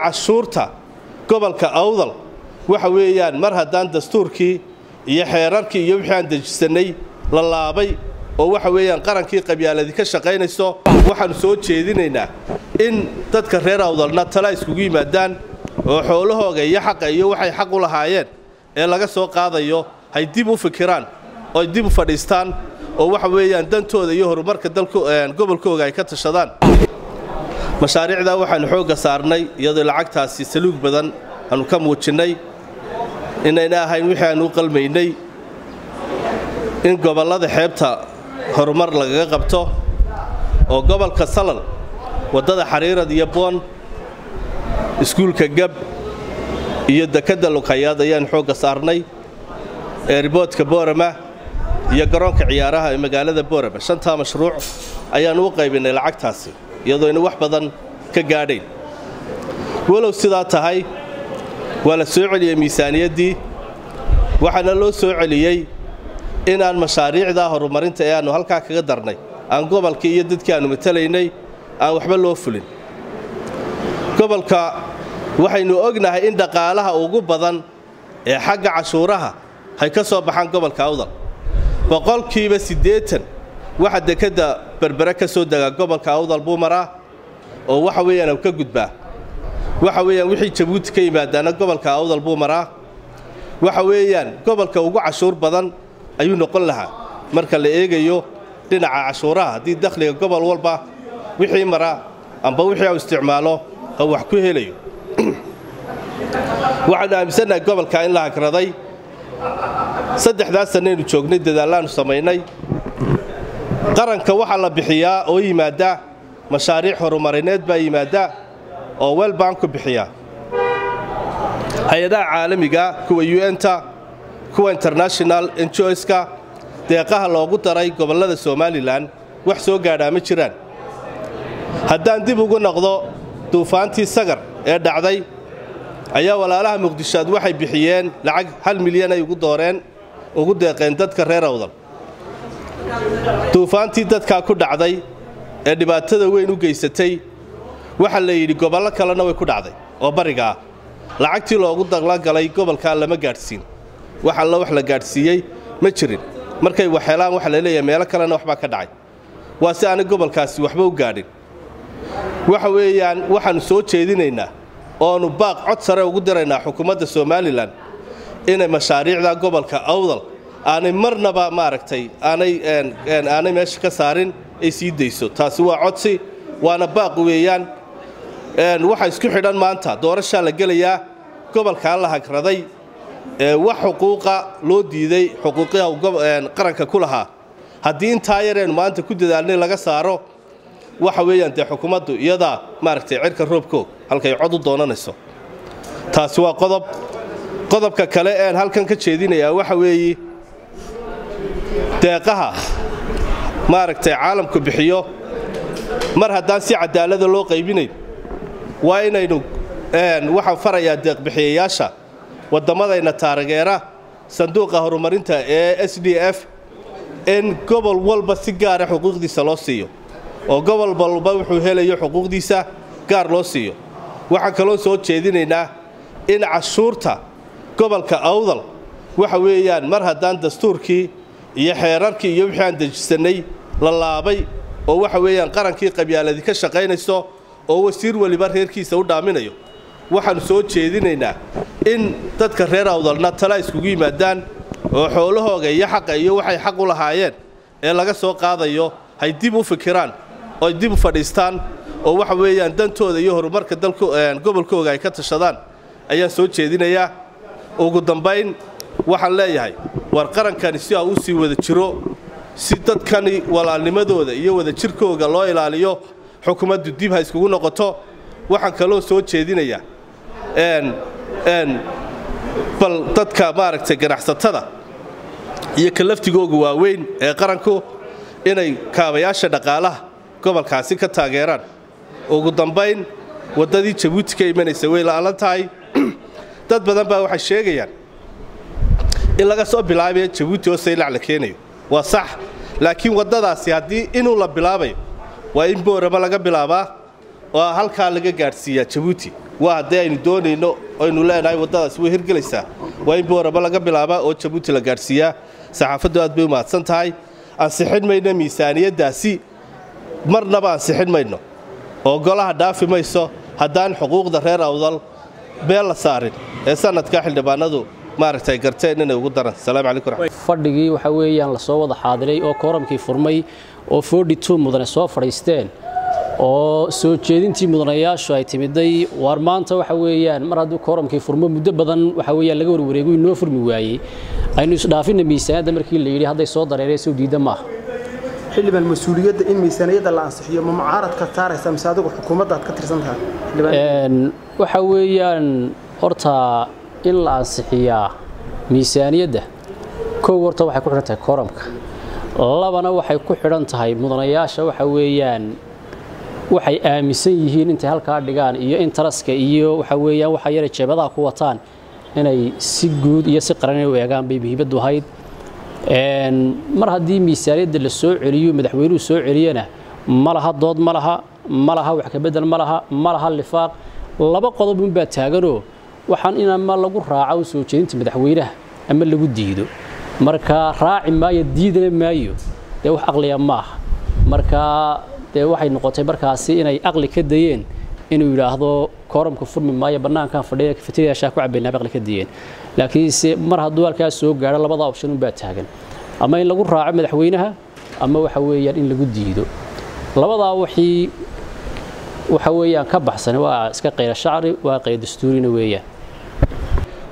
cashuurta gobolka awdal. Waxa weeyaan mar haddaan dastuurkii iyo xeerarkii iyo wixii aan dejisanay la laabay oo waxa weeyaan qarankii qabyaaladi ka shaqaynayso waxaannu soo jeedinaynaa in dadka reer awdalna tala iskugu yimaadaan oo xoolahooga iyo xaqa iyo waxay xaq u lahaayeen ee laga soo qaadayo hay dib u fikiraan oy dib u fadhiistaan oo waxa weeyaan dantooda iyo horumarka gobolkooga ay ka tashadaan mashaariicdaa waxaannu xoogga saarnay iyadoo lacagtaasi saluug badan aanu ka muujinnay inayna ahayn wixii aanu u qalmaynay in gobollada xeebta horumar lagaga qabto oo gobolka salal waddada xariirad iyo boon iskuulka gab iyo dekedda lukayaad ayaannu xoogga saarnay. Eeriboodka boorama iyo garoonka ciyaaraha ee magaalada boorama shantaa mashruuc ayaannu u qaybinnay lacagtaasi iyadoo aynu wax badan ka gaadhayn. Walow sidaa tahay waa la soo celiyey miisaaniyaddii waxaana loo soo celiyey inaan mashaariicdaa horumarinta ee aannu halkaa kaga darnay aan gobolkii iyo dadkii aannu matalaynay aan waxba loo fulin. Gobolka waxaynu ognahay in dhaqaalaha ugu badan ee xagga cashuuraha hay ka soo baxaan gobolka awdal. Boqolkiiba siddeetan waxa dekedda berbere ka soo degaa gobolka awdal buu maraa oo waxa weeyaan ka gudbaa waxa weeyaan wixii jabuuti ka yimaadaana gobolka awdal buu maraa waxa weeyaan gobolka ugu cashuur badan ayuu noqon lahaa. Marka la eegayo dhinaca cashuuraha haddii dakhliga gobol walba wixii maraa amba wixii u isticmaalo ha wax ku helayo. Waxaannu aaminsannahay gobolka in la hagraday saddexdaas sannaynu joognay dadaallaannu samaynay qaranka waxaa la bixiyaa oo yimaadda mashaariic horumarineed baa yimaadda oo welbanku bixiyaa hay'adaha caalamiga kuwa un-ta kuwa international enjoyska deeqaha loogu daray gobollada somalilan wax soo gaadhaa ma jiraan. Haddaan dib ugu noqdo duufaantii sagar ee dhacday ayaa walaalaha muqdishoad waxay bixiyeen lacag hal milyan ay ugu dooreen ugu deeqeen dadka reer awdal duufaantii dadkaa ku dhacday ee dhibaatada weyn u geysatay waxaa la yidhi gobollo kalena way ku dhacday oo bariga ah. Lacagtii loogu daqlagalay gobolkaa lama gaadhsiin. Wax alla wax la gaadhsiiyey ma jirin. Markay waxheelaan waxa la leeyahay meelo kalena waxbaa ka dhacay. Waa si aanay gobolkaasi waxba u gaadhin. Waxa weeyaan waxaannu soo jeedinaynaa oonu baaq cod sare ugu diraynaa xukuumadda somalilan inay mashaariicda gobolka awdal aanay marnaba maaragtay aanay meesha ka saarin ay sii dayso. Taasi waa codsi waana baaq weeyaan. Waxa isku xidhan maanta doorashaa la gelayaa gobolkaa la hagraday wax xuquuqa loo diiday xuquuqiha qaranka ku lahaa. Haddii intaa yareenu maanta ku dadaalnay laga saaro waxa weeyaan dee xukuumaddu iyadaa maaragtay cirka roobkoog halkay cod u doonanayso. Taasi waa qodob qodobka kale een halkan ka jeedinayaa waxa weeye deeqaha maaragtay caalamku bixiyo. Mar haddaan si cadaalada loo qaybinayn waa inaynu waxaan farayaa deeqbixiyayaasha wadammadayna taarageera sanduuqa horumarinta ee s d f in gobol walba si gaara xuquuqdiisa loo siiyo oo gobol walba wuxuu helayo xuquuqdiisa gaar loo siiyo. Waxaan kaloo soo jeedinaynaa in cashuurta gobolka awdal waxa weeyaan mar haddaan dastuurkii iyo xeerarkii iyo wixii aan dejisanay la laabay oo waxa weeyaan qarankii qabyaaladi ka shaqaynayso oo wasiir weliba reerkiisa u dhaaminayo. Waxaannu soo jeedinaynaa in dadka reer awdalna tala iskugu yimaadaan oo xoolahooga iyo xaqa iyo waxay xaq u lahaayeen ee laga soo qaadayo hay dib u fikiraan oy dib u fadhiistaan oo waxa weeyaan dantooda iyo horumarka gobolkooga ay ka tashadaan. Ayaan soo jeedinayaa. Ugu dambayn waxaan leeyahay war qarankani si aa u sii wada jiro si dadkani walaalnimadooda iyo wada jirkooga loo ilaaliyo xukuumaddu dib ha iskugu noqoto. Waxaan kaloo soo jeedinayaa bal dadka maaragtay ganacsatada iyo ka laftigooga waaweyn ee qaranku inay kaabayaasha dhaqaalaha gobolkaasi ka taageeraan. Ugu dambayn waddadii jabuuti ka imanaysa way la'alan tahay. Dad badan baa waxay sheegayaan in laga soo bilaabayo jabuuti oo saylac la keenayo waa sax laakiin waddadaasi haddii inuu la bilaabayo waa in boorama laga bilaabaa oo halkaa laga gaadhsiiyaa jabuuti waa haddii aynu doonayno aynu leenahay waddadaas way hirgelaysaa waa in booraba laga bilaabaa oo jabuuti la gaadhsiiyaa. Saxaafaddu aad bay u mahadsan tahay. Ansixin mayno miisaaniyaddaasi marnaba ansixin mayno. Oo golaha dhaafi mayso haddaan xuquuqda reer awdal beel la saarin ee sanadka xildhibaanadu maaragtay garteen inay ugu daran salaamu calaykum fadhigii waxa weeyaan la soo wada xaadiray oo kooramkii furmay oo forty two mudane soo fadhiisteen oo soo jeedintii mudanayaashu ay timiday. Waar maanta waxa weeyaan mar hadduu kooramkii furmo muddo badan waxa weeyaan laga warwareego inoo furmi waayey. Aynu isdhaafina miisaaniyadda markii la yidhi hadday soo dareereen soo diidda maaha. Xildhibaan mas'uuliyadda in miisaaniyadda la ansixiyo ma mucaaradka saaraysa mise adigu xukuumadda aad ka tirsan tahay? Waxa weeyaan horta in la ansixiyaa miisaaniyadda. Kow horta waxay ku xidhan tahay kooramka labana waxay ku xidhan tahay mudanayaasha waxa weeyaan waxay aaminsan yihiin intay halkaa dhigaan iyo intaraska iyo waxa weeyaan waxa yara jeebadaha ku wataan inay si guud iyo si qaran u eegaan bay muhiimaddu ahayd. Mar haddii miisaaniyadda la soo celiyo madaxweynuhu soo celiyana ma laha dood ma laha ma wax ka bedel ma laha ma laha lifaaq. Laba qodob unbaa taaganoo waxaan in ama lagu raaco soo jeedinta madaxweynaha ama lagu diido. Marka raaci maayo diidana maayo dee wax aqliya ma aha dee waxay noqotay markaasi inay aqli ka dayeen inuu yidhaahdo kooramka furmi maayo bannaankan fadhiya kafeteriyaashaa ku cabaynaa aqli ka dayeen. Laakiinse mar hadduu halkaas soo gaadho labada option unbaa taagan. Ama in lagu raaco madaxweynaha ama waxa weeyaan in lagu diido. Labadaa wixii waxa weeyaan ka baxsan waa iska qayra shacri waa qayr dastuurina weeyaan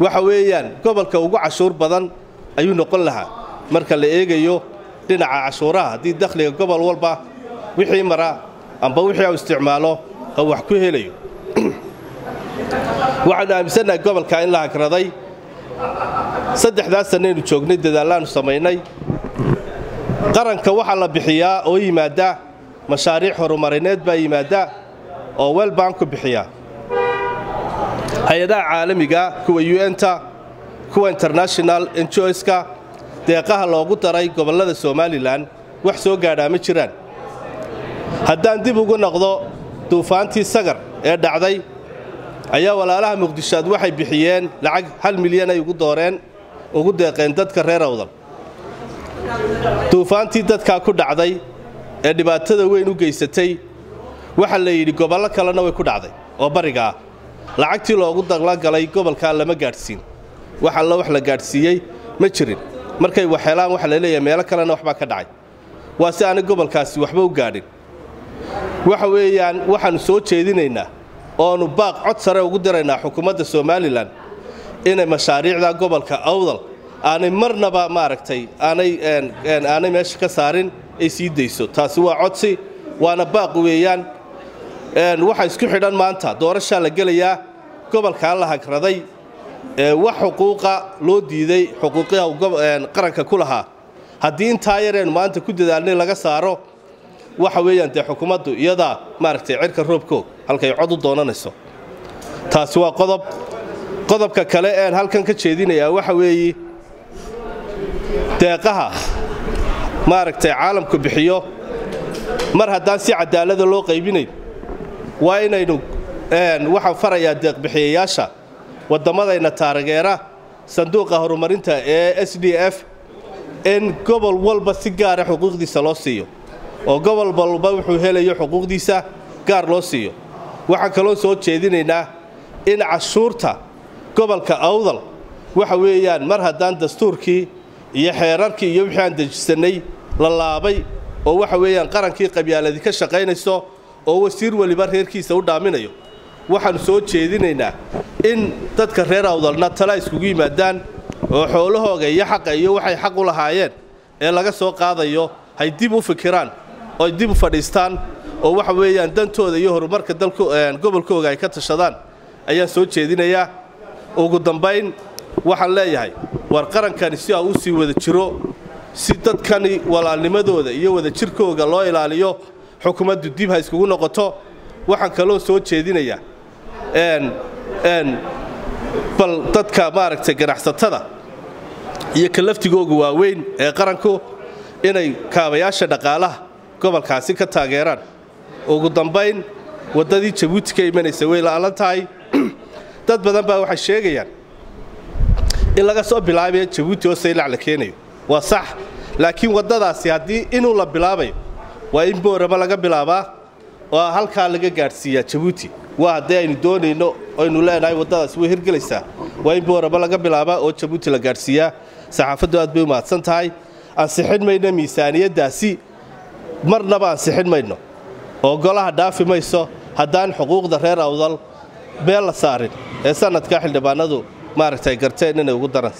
waxa weeyaan gobolka ugu cashuur badan ayuu noqon lahaa. Marka la eegayo dhinaca cashuuraha haddii dakhliga gobol walba wixii mara amba wixii uu isticmaalo oo wax ku helayo. Waxaanu aaminsannahay gobolka in la hagraday saddexdaas sannaynu joognay dadaallaannu samaynay. Qaranka waxaa la bixiyaa oo yimaadda mashaariic horumarineed baa yimaadda oo welbanku bixiyaa hay'adaha caalamiga kuwa un-ta kuwa international enjoyska deeqaha loogu daray gobollada somalilan wax soo gaadhaa ma jiraan. Haddaan dib ugu noqdo duufaantii sagar ee dhacday ayaa walaalaha muqdishoad waxay bixiyeen lacag hal milyan ay ugu dooreen ugu deeqeen dadka reer awdal. Duufaantii dadkaa ku dhacday ee dhibaatada weyn u geysatay waxaa la yidhi gobollo kalena way ku dhacday oo bariga ah lacagtii loogu daqlagalay gobolkaa lama gaadhsiin. Wax alla wax la gaadhsiiyey ma jirin. Markay waxheelaan waxa la leeyahay meelo kalena waxbaa ka dhacay. Waa si aanay gobolkaasi waxba u gaadhin. Waxa weeyaan waxaannu soo jeedinaynaa oonu baaq cod sare ugu diraynaa xukuumadda somalilan inay mashaariicda gobolka awdal aanay marnaba maaragtay aanay aanay meesha ka saarin ay sii dayso. Taasi waa codsi waana baaq weeyaan waxa isku xidhan maanta. Doorashaa la gelayaa gobolkaa la hagraday wax xuquuqa loo diiday xuquuqiha qaranka ku lahaa. Haddii intaa yareenu maanta ku dadaalnay laga saaro waxa weeyaan dee xukuumaddu iyadaa maaragtay cirka roobkoog halkay cod u doonanayso. Taasi waa qodob qodobka kale een halkan ka jeedinayaa waxa weeye deeqaha maaragtay caalamku bixiyo. Mar haddaan si cadaalada loo qaybinayn waa inaynu waxaan farayaa deeqbixiyayaasha wadammadayna taageera sanduuqa horumarinta ee s d f in gobol walba si gaara xuquuqdiisa loo siiyo oo gobol walba wuxuu helayo xuquuqdiisa gaar loo siiyo. Waxaan kaloo soo jeedinaynaa in cashuurta gobolka awdal waxa weeyaan mar haddaan dastuurkii iyo xeerarkii iyo wixii aan dejisannay la laabay oo waxa weeyaan qarankii qabyaaladi ka shaqaynayso oo wasiir weliba reerkiisa u dhaaminayo. Waxaannu soo jeedinaynaa in dadka reer awdalna tala iskugu yimaadaan oo xoolahooga iyo xaqa iyo waxay xaq u lahaayeen ee laga soo qaadayo hay dib u fikiraan oo dib u fadhiistaan oo waxa weeyaan dantooda iyo horumarka gobolkooga ay ka tashadaan. Ayaan soo jeedinayaa. Ugu dambayn waxaan leeyahay war qarankani si aa u sii wada jiro si dadkani walaalnimadooda iyo wada jirkooga loo ilaaliyo xukuumaddu dib ha iskugu noqoto waxaan kaloo soo jeedinayaa bal dadka maaragtay ganacsatada iyo ka waaweyn ee qaranku inay kaabayaasha dhaqaalaha gobolkaasi ka taageeraan. Ugu dambayn waddadii jabuuti ka imanaysa way la'alan tahay. Dad badan baa waxay sheegayaan in laga soo bilaabayo jabuuti oo saylac la keenayo. Waa sax laakiin waddadaasi haddii inuu la bilaabayo waa in boorama laga bilaabaa oo halkaa laga gaadhsiiyaa jabuuti. Waa haddii aynu doonayno aynu leenahay waddadaasi way hirgelaysaa. Waa in boorama laga bilaabaa oo jabuuti la gaadhsiiyaa. Saxaafaddu aad bay u mahadsan tahay. Ansixin mayno miisaaniyaddaasi. Marnaba ansixin mayno. Oo golaha dhaafi mayso. Haddaan xuquuqda reer awdal meel la saarin. Ee sanadka xildhibaanadu maaragtay garteen inay ugu daran